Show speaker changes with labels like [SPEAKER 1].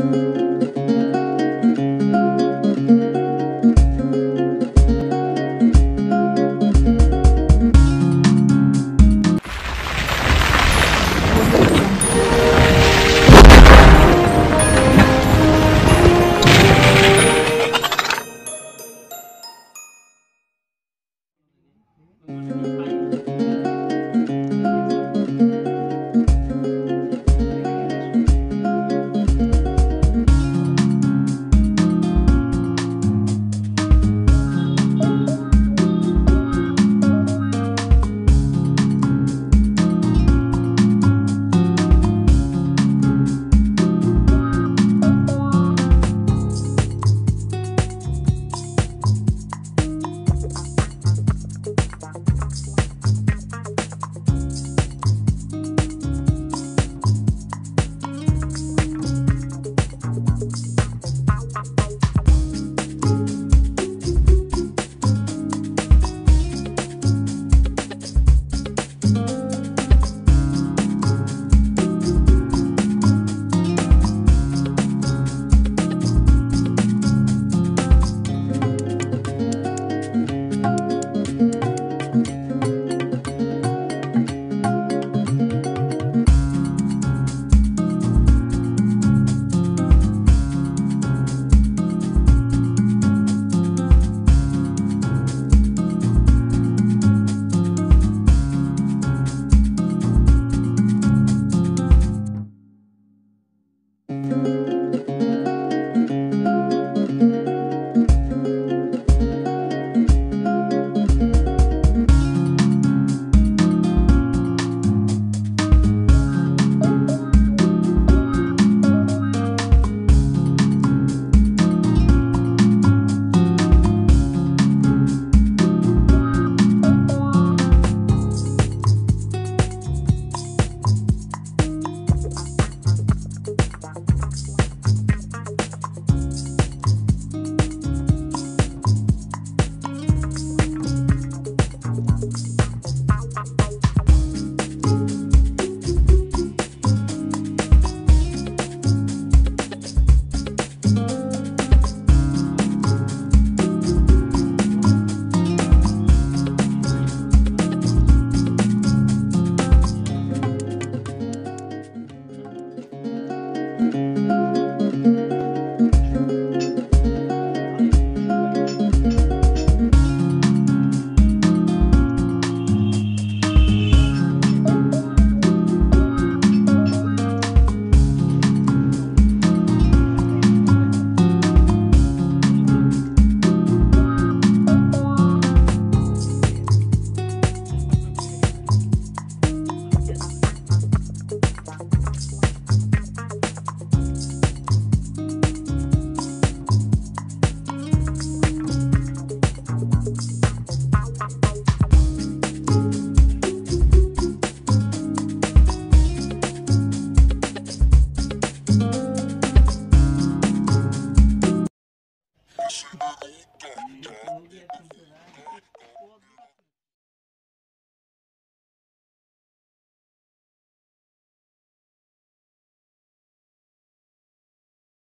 [SPEAKER 1] Shit, I dog.